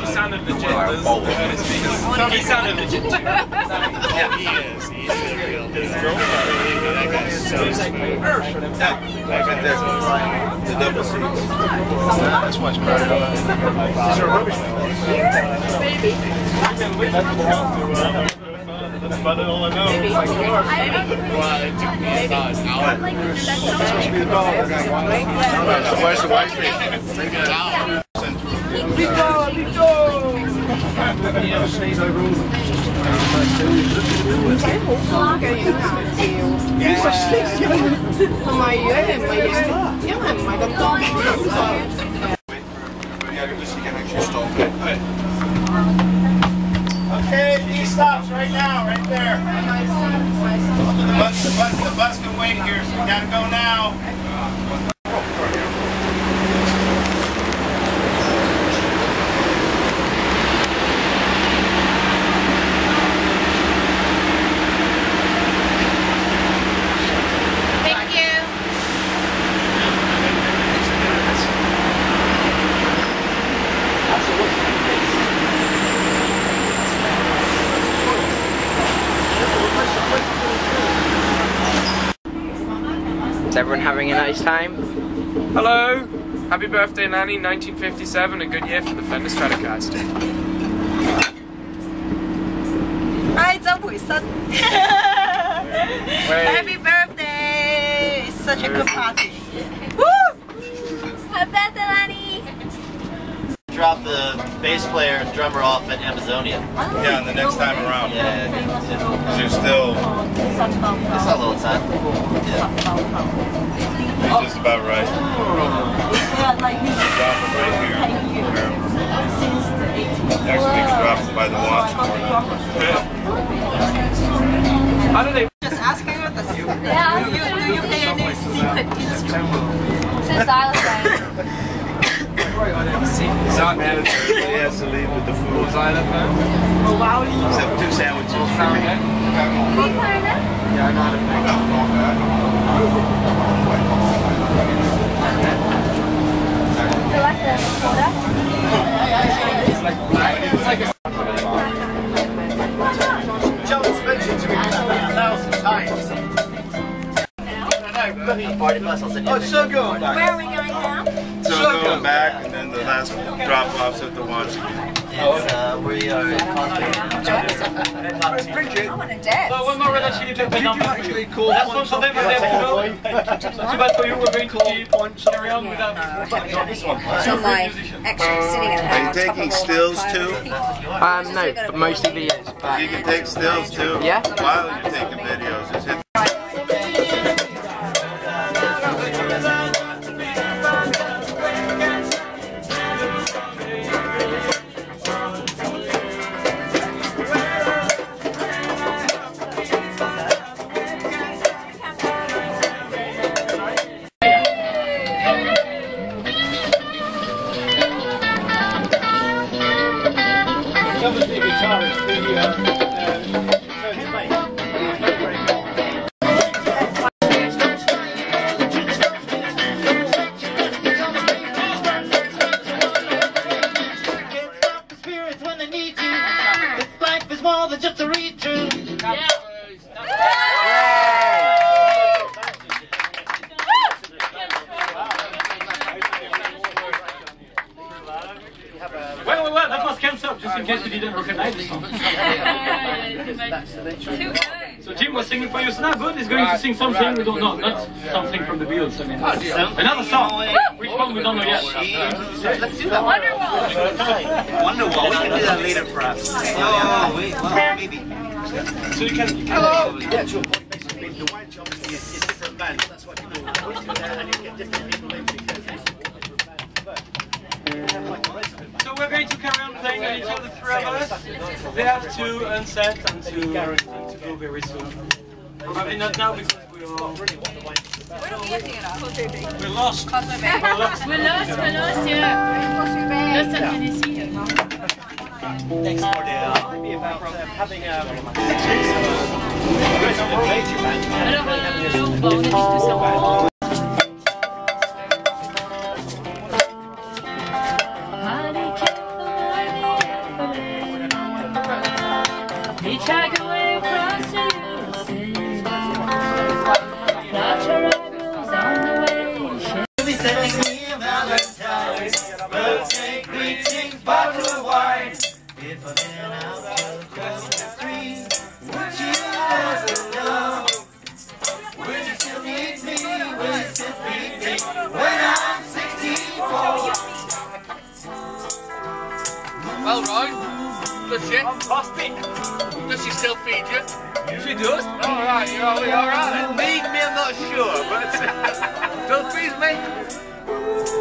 He sounded legit. He sounded legit. He is. He's the real deal. That guy's so smooth. That guy's so smooth. The double C. That's why it's crowded. These are rubbish. Here, baby. That's about it all I know. Maybe. It's like, Maybe. Me the dog. an hour. Sneeze over all of them. 同埋如果你唔系影，因为唔系咁多人所以 Yeah, at least you can actually stop it. Okay, these stops right now, right there. The bus, the bus, the bus can wait here, so we gotta go now. everyone having a nice time. Hello! Happy birthday, Nanny, 1957, a good year for the Fender Stratocaster. Hi, it's Abu Happy birthday! It's such a good party. Woo! Happy birthday, Nanny! Drop the bass player and drummer off at Amazonia. Oh, yeah, the next time around. Yeah, yeah, you're still... It's a little time. Yeah you're just about right. Drop it right here. Actually, we can drop it by the Wanch. How do they Just asking what the Yeah. do you, do you play any secret instrument? Since xylophone. Is that mandatory? He has to leave with the food. Xylophone? Except two sandwiches. Clarinet? Clarinet? Yeah, I know how to play. Party bus, I'll send you. Oh, so good. Where are we going now? So going back, and then the last drop offs at the Wanch again. It's, uh, we are in Cosby. I want to dance. So one more red hot chili pepper number for you. That's one for them and them to. Too bad for you, we're going to keep carry on without So my actually sitting at Are you taking stills too? Um, no, but mostly videos. But You can take stills too. Yeah. While you're taking videos, just hit. Well, well, well, that Cam's up, just in case you didn't recognize the song. So Jim was singing for you, so now Good is going to sing something we don't know, not something from the Beatles, I mean. Another song, one we don't know yet. Let's do that. Wonderwall. Wonderwall. We can do that later, perhaps. Oh, wait. Well, maybe. So you can, you can Hello. get to a point basically. The Wanch obviously is, is different bands. That's what people always do there, and you get different people in because they support different bands. But you have like a resident So we're going to carry on playing on each other, three of us. They have to unset and to, and to go very soon. Probably not now because we're lost. We're lost. We're lost, we're lost, yeah. Lost at Tennessee. next the uh, maybe about um, having a. Alors, euh, on dit que ça. hitchhike Birthday greetings, bottle of wine. If I'm in out till quarter to three, would you let me know? Would you still need me? Will you still feed me when I'm 64? Well, Ryan, does she? Fantastic. Does she still feed you? She does. All right, you're all, you're all right. Feed me, I'm not sure, but does feed me.